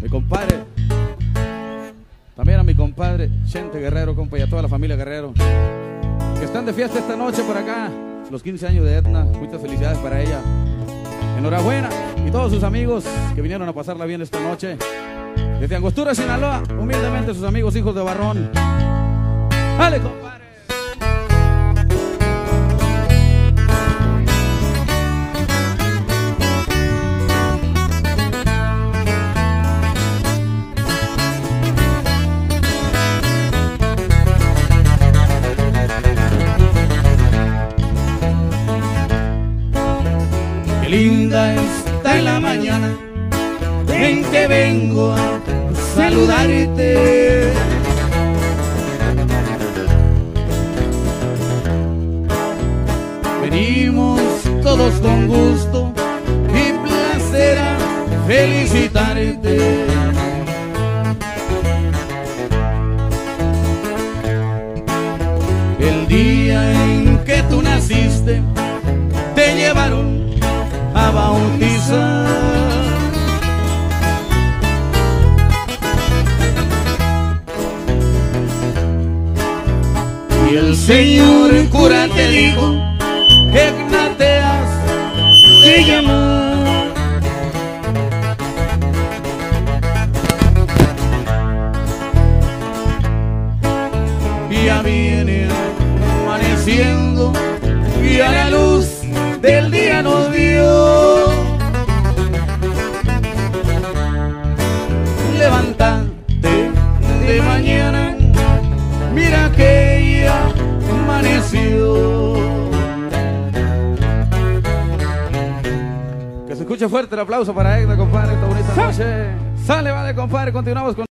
mi compadre. También a mi compadre Chente Guerrero, compa, y a toda la familia Guerrero. Que están de fiesta esta noche por acá. Los 15 años de Edna. Muchas felicidades para ella. Enhorabuena. Y todos sus amigos que vinieron a pasarla bien esta noche. Desde Angostura, Sinaloa, humildemente sus amigos hijos de Barrón. ¡Dale, compadre! Qué linda está la mañana en que vengo a saludarte. Venimos todos con gusto y placer a felicitarte. El día en Y el señor cura te dijo que te llama. Ya viene amaneciendo y a la luz del día nos dio. Amaneció. Que se escuche fuerte el aplauso para Edna, compadre, esta bonita noche. Sale, vale, compadre, continuamos con...